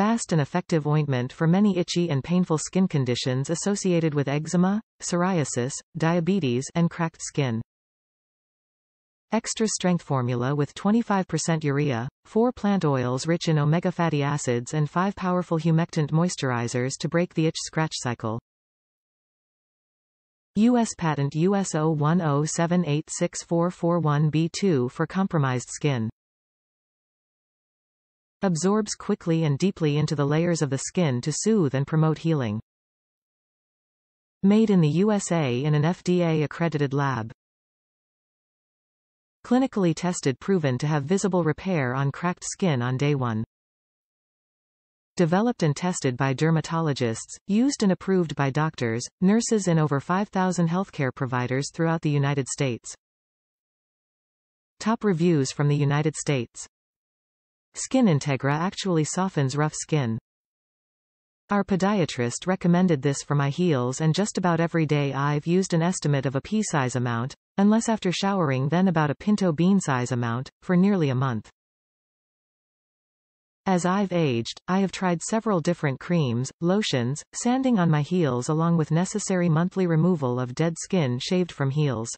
Fast and effective ointment for many itchy and painful skin conditions associated with eczema, psoriasis, diabetes, and cracked skin. Extra strength formula with 25% urea, 4 plant oils rich in omega fatty acids and 5 powerful humectant moisturizers to break the itch scratch cycle. U.S. Patent US 0107864441B2 for compromised skin. Absorbs quickly and deeply into the layers of the skin to soothe and promote healing. Made in the USA in an FDA-accredited lab. Clinically tested proven to have visible repair on cracked skin on day one. Developed and tested by dermatologists, used and approved by doctors, nurses and over 5,000 healthcare providers throughout the United States. Top reviews from the United States. SkinIntegra actually softens rough skin. Our podiatrist recommended this for my heels and just about every day I've used an estimate of a pea-size amount, unless after showering then about a pinto bean-size amount, for nearly a month. As I've aged, I have tried several different creams, lotions, sanding on my heels along with necessary monthly removal of dead skin shaved from heels.